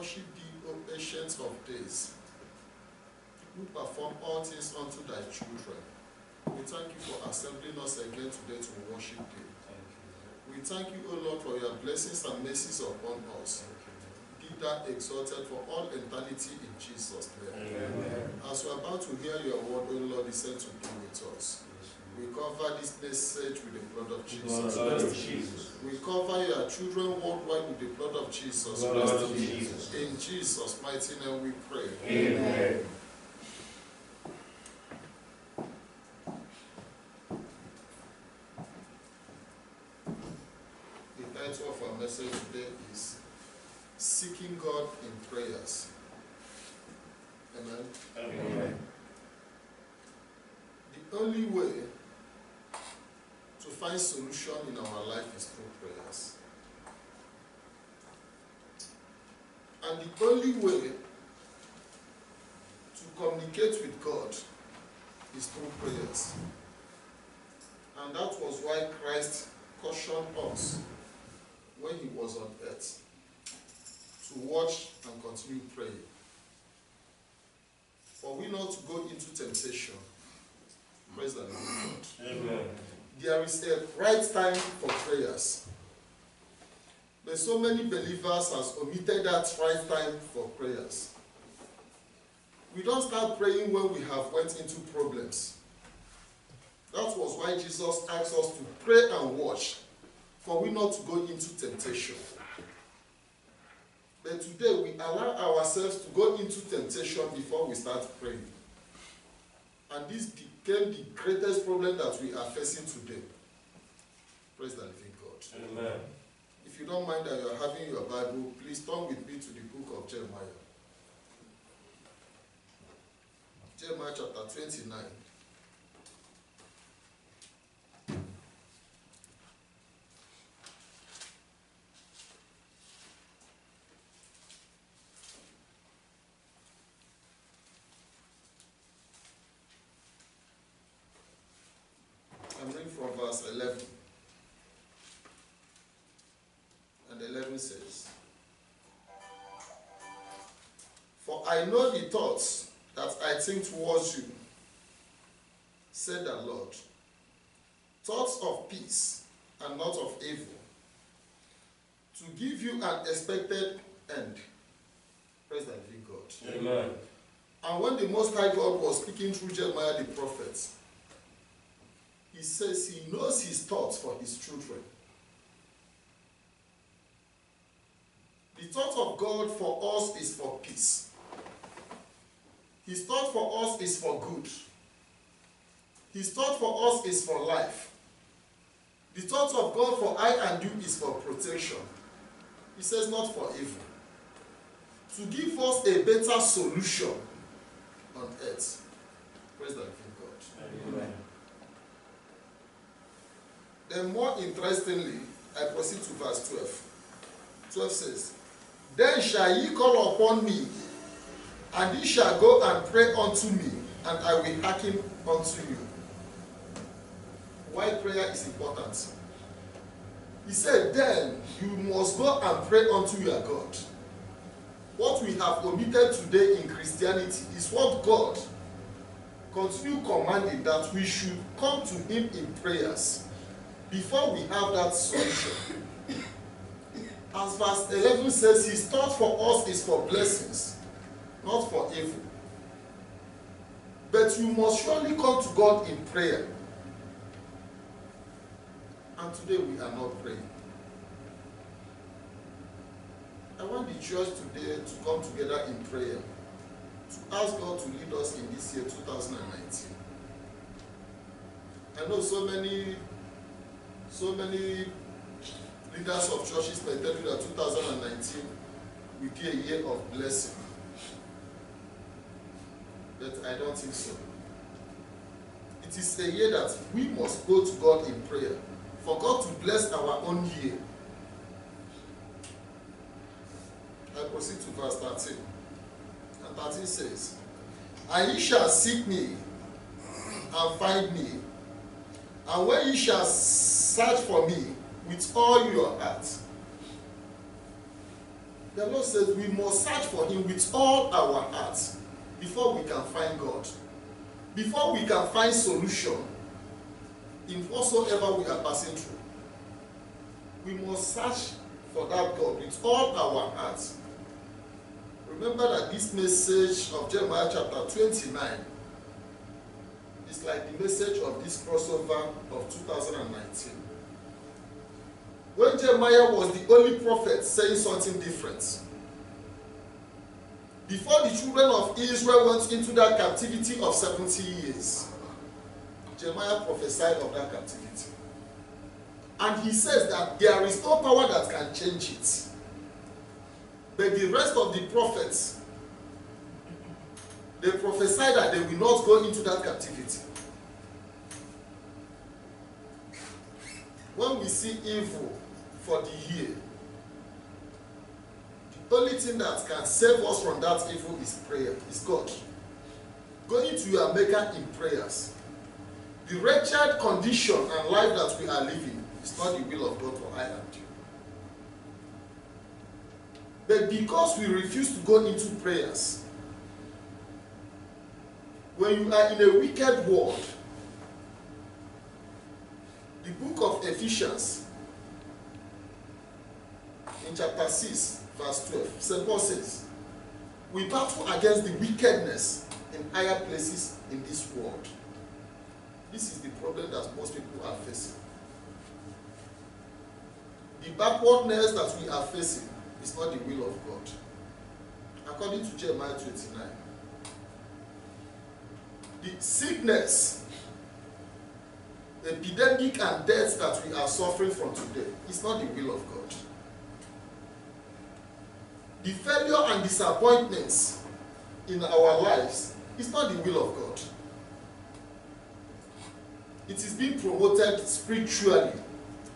worship thee, O ancient of days, who perform all things unto thy children. We thank you for assembling us again today to worship thee. We thank you, O Lord, for your blessings and mercies upon us. Be thou exalted for all eternity in Jesus' name. Amen. As we are about to hear your word, O Lord, listen to be with us. We cover this message with the blood of Jesus. Blood of Jesus. We cover your children worldwide with the blood of Jesus. Blood of Jesus. In Jesus' mighty name we pray. Amen. The title of our message today is Seeking God in Prayers. Amen. Amen. The only way to find solution in our life is through prayers. And the only way to communicate with God is through prayers. And that was why Christ cautioned us when he was on earth to watch and continue praying. For we not go into temptation. Praise the God Amen. There is a right time for prayers. But so many believers has omitted that right time for prayers. We don't start praying when we have went into problems. That was why Jesus asked us to pray and watch, for we not to go into temptation. But today we allow ourselves to go into temptation before we start praying. And this became the greatest problem that we are facing today. Praise the living God. Amen. If you don't mind that you are having your Bible, please turn with me to the book of Jeremiah. Jeremiah chapter 29. I'm reading from verse 11. And 11 says, For I know the thoughts that I think towards you, said the Lord, thoughts of peace and not of evil, to give you an expected end. Praise the living God. Amen. And when the Most High God was speaking through Jeremiah the prophet, he says he knows his thoughts for his children. The thought of God for us is for peace. His thought for us is for good. His thought for us is for life. The thought of God for I and you is for protection. He says not for evil. To give us a better solution on earth. Praise the living God. Amen. Then more interestingly, I proceed to verse 12. 12 says, Then shall ye call upon me, and ye shall go and pray unto me, and I will hearken unto you. Why prayer is important? He said, Then you must go and pray unto your God. What we have omitted today in Christianity is what God continue commanding that we should come to Him in prayers before we have that solution. As verse 11 says, His thought for us is for blessings, not for evil. But you must surely come to God in prayer. And today we are not praying. I want the church today to come together in prayer to ask God to lead us in this year 2019. I know so many so many leaders of churches may tell you that 2019 will be a year of blessing. But I don't think so. It is a year that we must go to God in prayer for God to bless our own year. I proceed to verse 13. And 13 says, And ye shall seek me and find me, and when ye shall search for me with all your heart. The Lord says we must search for Him with all our hearts before we can find God. Before we can find solution in whatsoever we are passing through. We must search for that God with all our hearts. Remember that this message of Jeremiah chapter 29 is like the message of this crossover of 2019. When Jeremiah was the only prophet saying something different. Before the children of Israel went into that captivity of 70 years, Jeremiah prophesied of that captivity. And he says that there is no power that can change it. But the rest of the prophets, they prophesied that they will not go into that captivity. When we see evil for the year, the only thing that can save us from that evil is prayer, is God. Going to your maker in prayers. The wretched condition and life that we are living is not the will of God for I and you. But because we refuse to go into prayers, when you are in a wicked world, the book of Ephesians, in chapter 6, verse 12, St. Paul says, We battle against the wickedness in higher places in this world. This is the problem that most people are facing. The backwardness that we are facing is not the will of God. According to Jeremiah 29, the sickness, epidemic, and death that we are suffering from today is not the will of God. The failure and disappointments in our lives is not the will of God. It is being promoted spiritually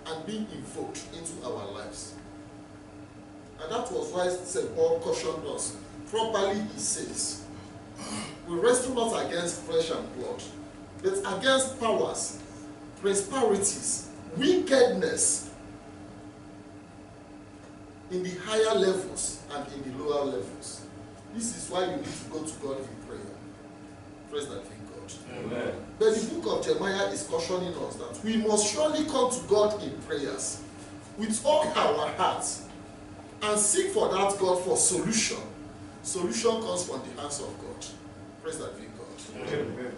and being invoked into our lives. And that was why St. Paul cautioned us. Properly, he says, We wrestle not against flesh and blood, but against powers, principalities, wickedness in the higher levels and in the lower levels. This is why you need to go to God in prayer. Praise that thing, God. Amen. But the book of Jeremiah is cautioning us that we must surely come to God in prayers with all our hearts and seek for that God for solution. Solution comes from the hands of God. Praise that be God. Amen.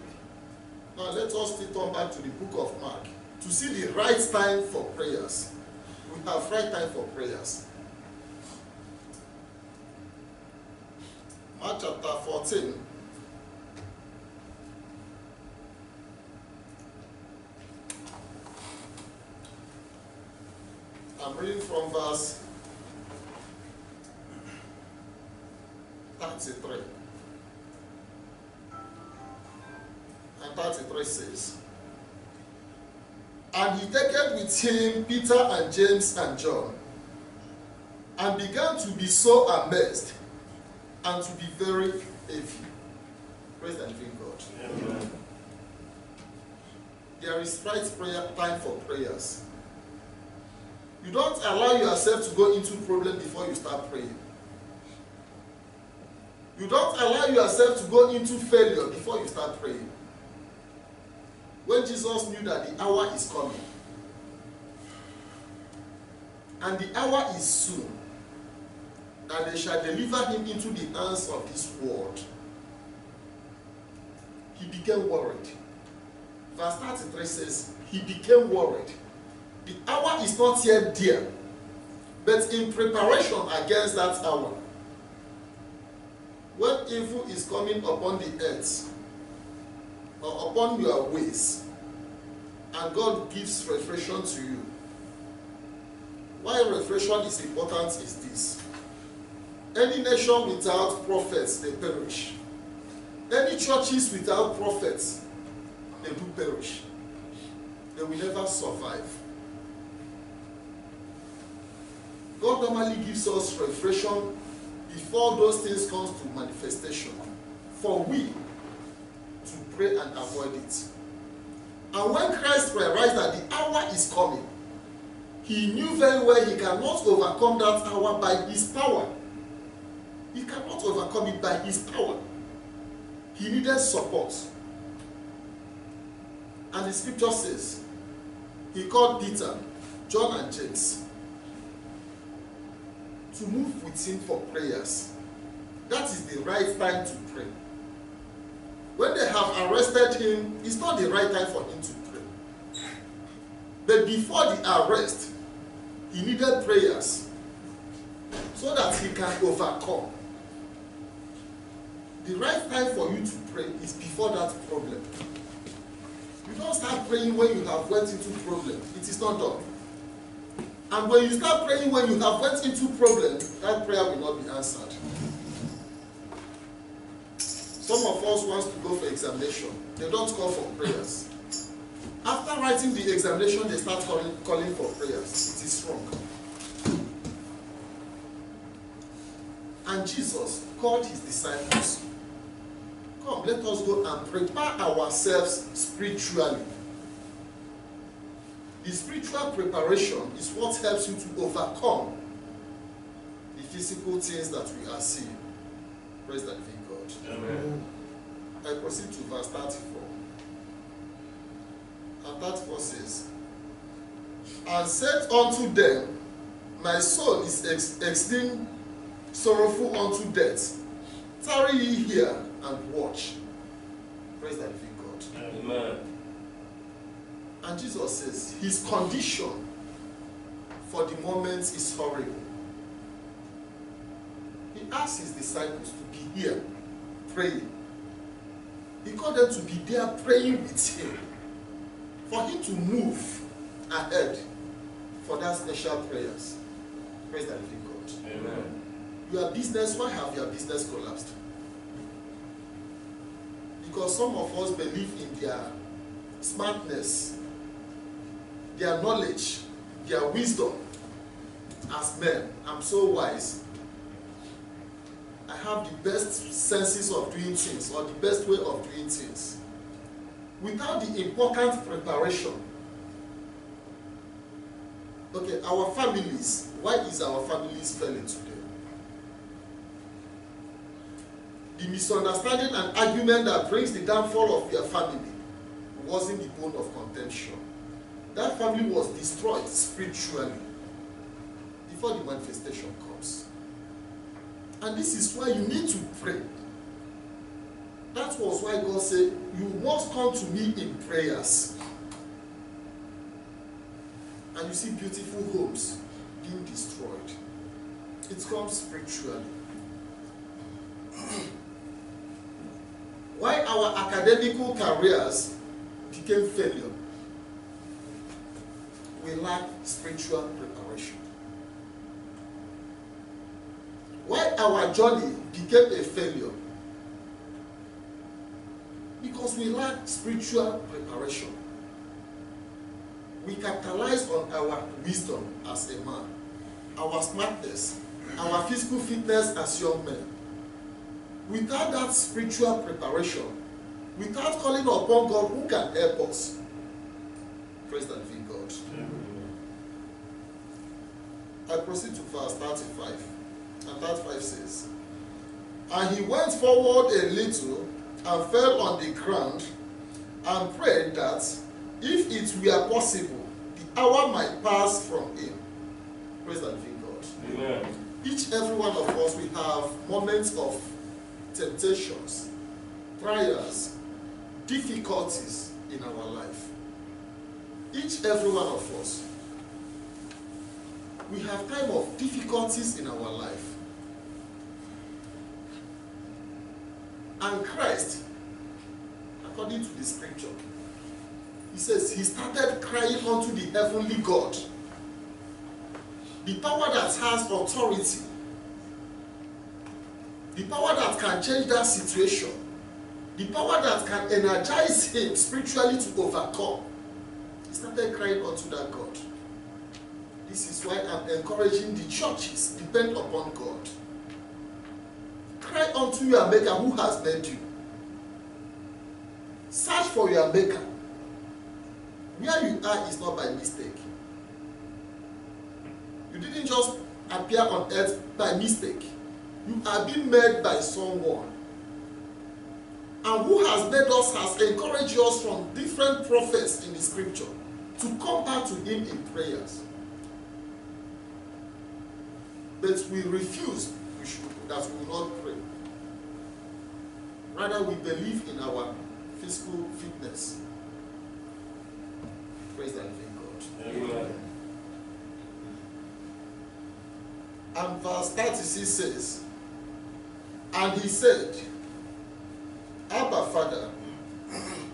Now let us still turn back to the book of Mark to see the right time for prayers. We have right time for prayers. Mark chapter 14. I'm reading from verse 33. And 33 says, And he taketh with him Peter and James and John, and began to be so amazed and to be very heavy. Praise the living God. Amen. There is right prayer time for prayers. You don't allow yourself to go into problem before you start praying. You don't allow yourself to go into failure before you start praying. When Jesus knew that the hour is coming, and the hour is soon, that they shall deliver him into the hands of this world, he became worried. Verse 33 says, He became worried. The hour is not yet there, but in preparation against that hour. When evil is coming upon the earth, upon your ways, and God gives reflection to you. Why reflection is important is this. Any nation without prophets, they perish. Any churches without prophets, they do perish. They will never survive. God normally gives us reflection before those things come to manifestation for we pray and avoid it. And when Christ realized that the hour is coming, he knew very well he cannot overcome that hour by his power. He cannot overcome it by his power. He needed support. And the scripture says, he called Peter, John, and James to move with him for prayers. That is the right time to pray. When they have arrested him, it's not the right time for him to pray. But before the arrest, he needed prayers so that he can overcome. The right time for you to pray is before that problem. You don't start praying when you have went into problem. It is not done. And when you start praying when you have went into problem, that prayer will not be answered. Some of us wants to go for examination. They don't call for prayers. After writing the examination, they start calling, calling for prayers. It is wrong. And Jesus called his disciples. Come, let us go and prepare ourselves spiritually. The spiritual preparation is what helps you to overcome the physical things that we are seeing. Praise the living God. Amen. I proceed to verse 34. And 34 says, And said unto them, My soul is ex- extreme sorrowful unto death. Tarry ye here and watch. Praise the living God. Amen. And Jesus says, His condition for the moment is horrible. He asks his disciples to be here praying. He called them to be there praying with him. For him to move ahead for that special prayers. Praise the living God. Amen. Your business, why have your business collapsed? Because some of us believe in their smartness, their knowledge, their wisdom as men. I'm so wise. Have the best senses of doing things or the best way of doing things. Without the important preparation. Okay, our families. Why is our families failing today? The misunderstanding and argument that brings the downfall of your family wasn't the bone of contention. That family was destroyed spiritually before the manifestation comes. And this is why you need to pray. That was why God said, You must come to me in prayers. And you see beautiful homes being destroyed. It comes spiritually. why our academical careers became failure? We lack spiritual preparation. Our journey became a failure? Because we lack spiritual preparation. We capitalize on our wisdom as a man, our smartness, our physical fitness as young men. Without that spiritual preparation, without calling upon God who can help us, praise the living God. I proceed to verse 35. And 35 says, And he went forward a little and fell on the ground and prayed that if it were possible, the hour might pass from him. Praise the living God. Amen. Each every one of us we have moments of temptations, trials, difficulties in our life. Each every one of us we have time of difficulties in our life. And Christ, according to the scripture, he says he started crying unto the heavenly God, the power that has authority, the power that can change that situation, the power that can energize him spiritually to overcome. He started crying unto that God. This is why I'm encouraging the churches depend upon God. Cry unto your maker who has made you. Search for your maker. Where you are is not by mistake. You didn't just appear on earth by mistake. You are being made by someone. And who has made us, has encouraged us from different prophets in the scripture to come back to him in prayers. But we refuse we should, that we will not pray. Rather, we believe in our physical fitness. Praise the living God. Amen. And verse 36 says, And he said, Abba, Father,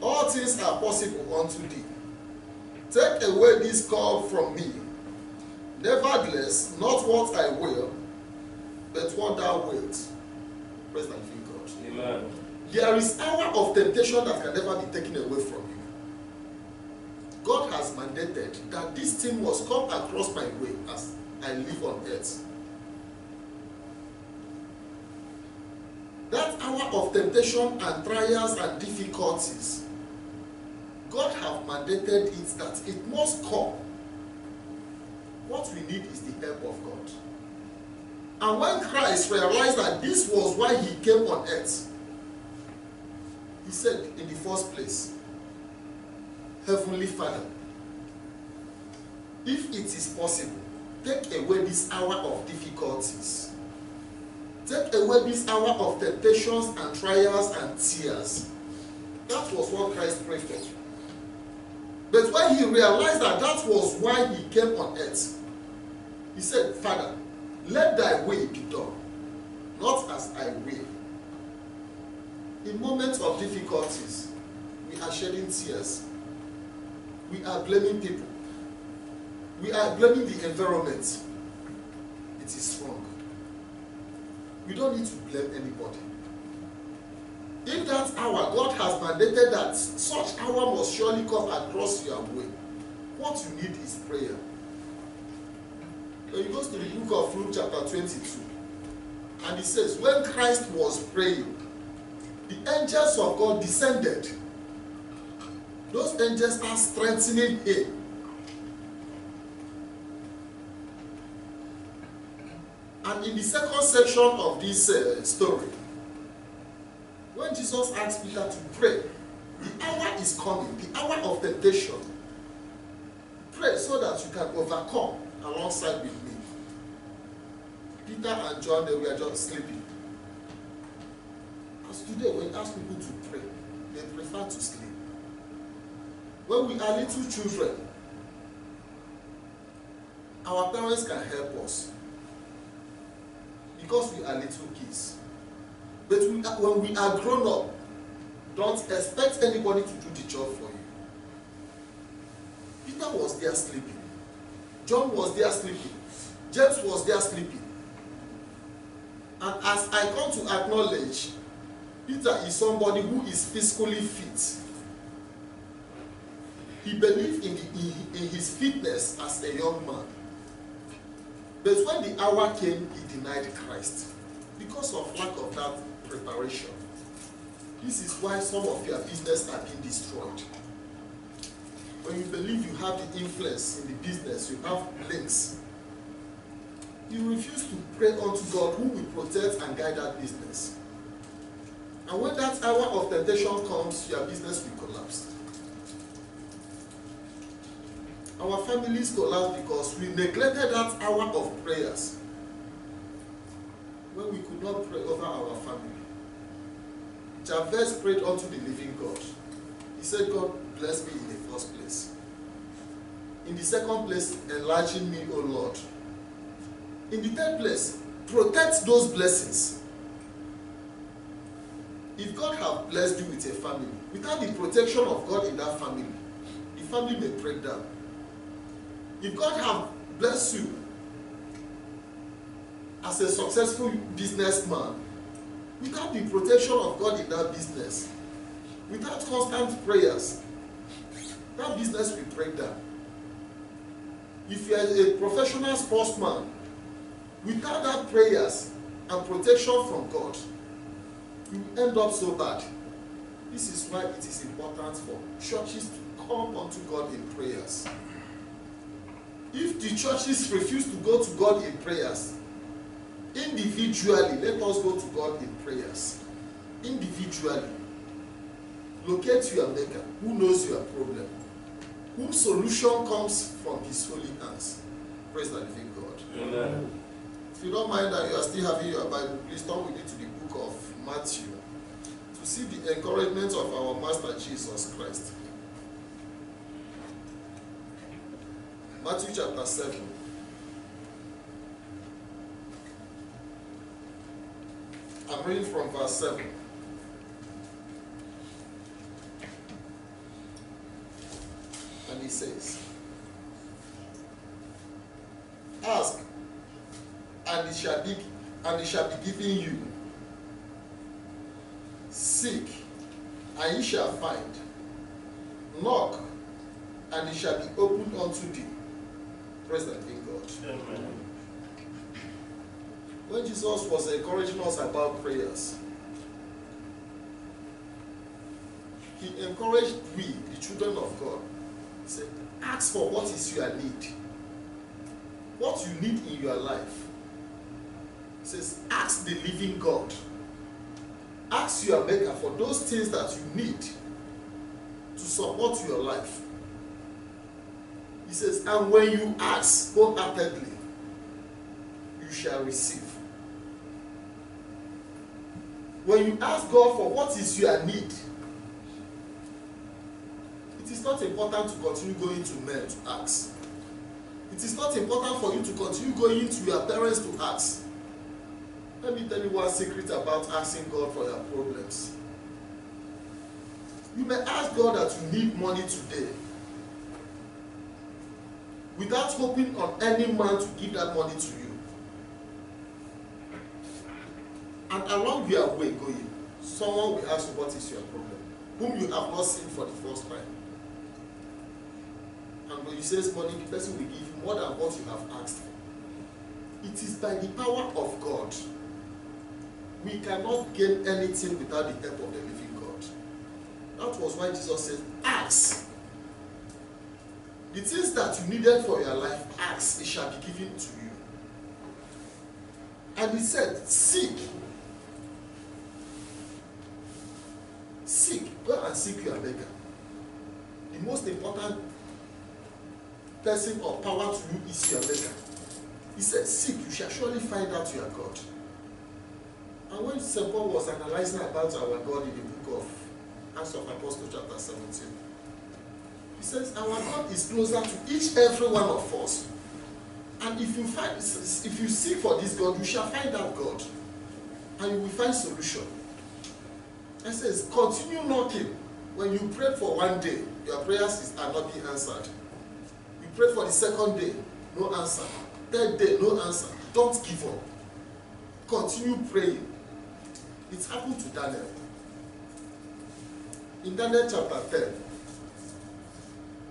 all things are possible unto thee. Take away this cup from me. Nevertheless, not what I will, but what thou wilt. Praise the living God. Amen. There is hour of temptation that can never be taken away from you. God has mandated that this thing must come across my way as I live on earth. That hour of temptation and trials and difficulties, God have mandated it that it must come. What we need is the help of God. And when Christ realized that this was why he came on earth, he said in the first place, Heavenly Father, if it is possible, take away this hour of difficulties. Take away this hour of temptations and trials and tears. That was what Christ prayed for. But when he realized that that was why he came on earth, he said, Father, let thy will be done, not as I will. In moments of difficulties, we are shedding tears. We are blaming people. We are blaming the environment. It is wrong. We don't need to blame anybody. In that hour, God has mandated that such hour must surely come across your way. What you need is prayer. When you go to the book of Luke, chapter 22, and he says, When Christ was praying, the angels of God descended. Those angels are strengthening him. And in the second section of this uh, story, when Jesus asked Peter to pray, the hour is coming, the hour of temptation. Pray so that you can overcome alongside with me. Peter and John, they were just sleeping. As today, when you ask people to pray, they prefer to sleep. When we are little children, our parents can help us because we are little kids. But we are, when we are grown up, don't expect anybody to do the job for you. Peter was there sleeping. John was there sleeping. James was there sleeping. And as I come to acknowledge, Peter is somebody who is physically fit. He believed in, the, in, in his fitness as a young man. But when the hour came, he denied Christ because of lack of that preparation. This is why some of your business are being destroyed. When you believe you have the influence in the business, you have links, you refuse to pray unto God who will protect and guide that business. And when that hour of temptation comes, your business will collapse. Our families collapse because we neglected that hour of prayers when we could not pray over our family. Jabez prayed unto the living God. He said, God bless me first place. In the second place, enlarging me, O Lord. In the third place, protect those blessings. If God have blessed you with a family, without the protection of God in that family, the family may break down. If God have blessed you as a successful businessman, without the protection of God in that business, without constant prayers, that business will break down. If you are a professional sportsman, without that prayers and protection from God, you end up so bad. This is why it is important for churches to come unto God in prayers. If the churches refuse to go to God in prayers, individually let us go to god in prayers individually locate your maker who knows your problem whose solution comes from his holy hands. Praise the living God. Amen. If you don't mind that you are still having your Bible, please turn with me to the book of Matthew to see the encouragement of our Master Jesus Christ. Matthew chapter 7. I'm reading from verse 7. He says ask and it shall be and it shall be given you. Seek and ye shall find. Knock and it shall be opened unto thee. Praise the living god. Amen. when jesus was encouraging us about prayers he encouraged we the children of god said ask for what is your need. What you need in your life. He says ask the living god. Ask your maker for those things that you need to support your life. He says and when you ask wholeheartedly you shall receive. When you ask god for what is your need is not important to continue going to men to ask. It is not important for you to continue going to your parents to ask. Let me tell you one secret about asking god for your problems. You may ask god that you need money today without hoping on any man to give that money to you. And along your way going someone will ask you what is your problem? Whom you have not seen for the first time and when you say money the person will give you more than what you have asked for. It is by the power of god. We cannot gain anything without the help of the living god. That was why jesus said ask. The things that you needed for your life ask it shall be given to you. And he said seek. Seek. Go and seek your maker. The most important person or power to you is your maker he said seek you shall surely find out your god. And when st paul was analysing about our god in the book of acts of apostles chapter seventeen he says our god is closer to each every one of us. And if you find if you seek for this god you shall find that god and you will find solution. And says continue knocking. When you pray for one day your prayers are not being answered pray for the second day no answer. Third day no answer. Don't give up. Continue praying. It happened to daniel. In daniel chapter ten.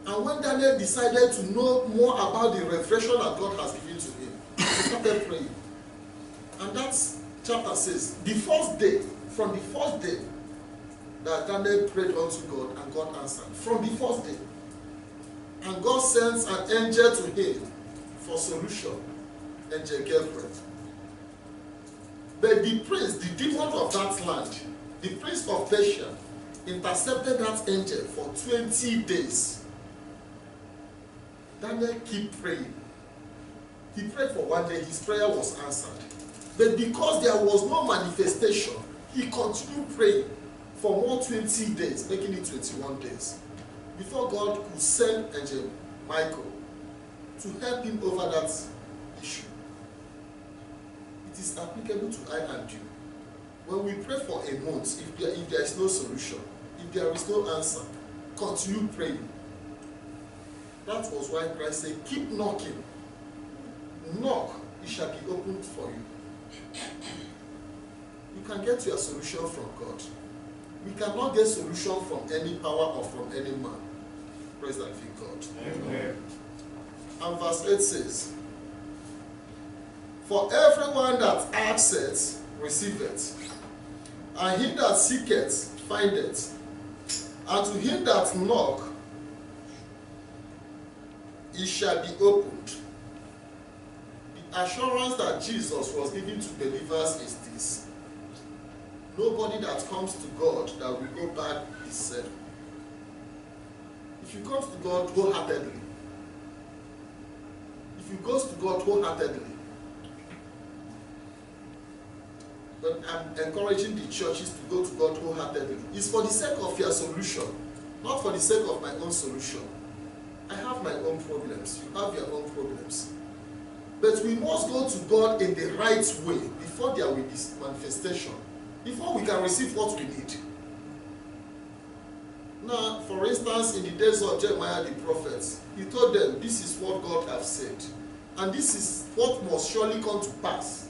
And when daniel decided to know more about the revelation that god has given to him he started praying. And that chapter says the first day from the first day that daniel prayed unto god and god answered. From the first day and god sends an angel to him for solution. Angel gabriel. But the prince the demon of that land the prince of persia intercepted that angel for twenty days. Daniel keep praying. He prayed for one day his prayer was answered. But because there was no manifestation he continued praying for more twenty days making it twenty-one days before god could send angel michael to help him over that issue. It is applicable to i and you. When we pray for a month if there if there is no solution if there is no answer continue praying. That was why christ said, keep knocking. Knock it shall be opened for you. You can get your solution from god. We cannot get solution from any power or from any man praise the living god Amen. and verse 8 says, For everyone that asketh receiveth, and he that seeketh findeth, and to him that knock it shall be opened. The assurance that Jesus was giving to believers is this nobody that comes to God that will go back is saved. If you come to God wholeheartedly, if you go to God wholeheartedly, but I'm encouraging the churches to go to God wholeheartedly. It's for the sake of your solution, not for the sake of my own solution. I have my own problems. You have your own problems. But we must go to God in the right way before there will be manifestation, before we can receive what we need. Now, for instance, in the days of Jeremiah the prophet, he told them, This is what God has said, and this is what must surely come to pass.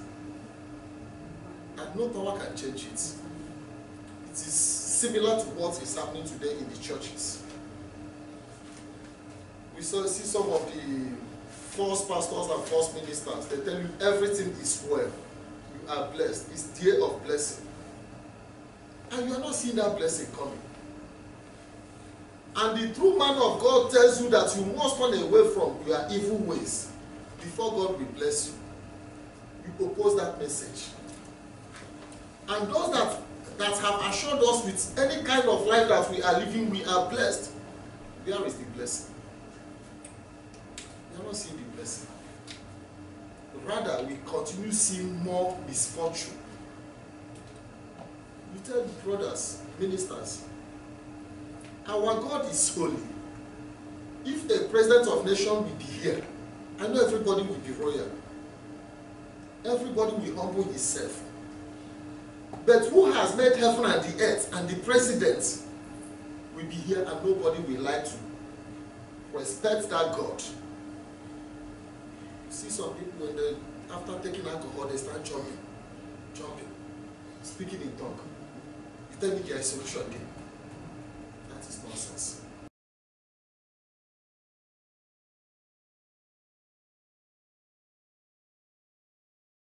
And no power can change it. It is similar to what is happening today in the churches. We saw, see some of the false pastors and false ministers, they tell you everything is well. You are blessed. It's day of blessing. And you are not seeing that blessing coming. And the true man of God tells you that you must turn away from your evil ways before God will bless you. You oppose that message. And those that, that have assured us with any kind of life that we are living, we are blessed. Where is the blessing? We are not seeing the blessing. Rather, we continue seeing more misfortune. You tell the brothers, ministers, our God is holy. If a president of nation will be here, I know everybody will be royal. Everybody will humble himself. But who has made heaven and the earth and the president will be here and nobody will like to respect that God. See some people when they after taking alcohol they start jumping, jumping, speaking in tongue. You tell me there is solution there. That is nonsense.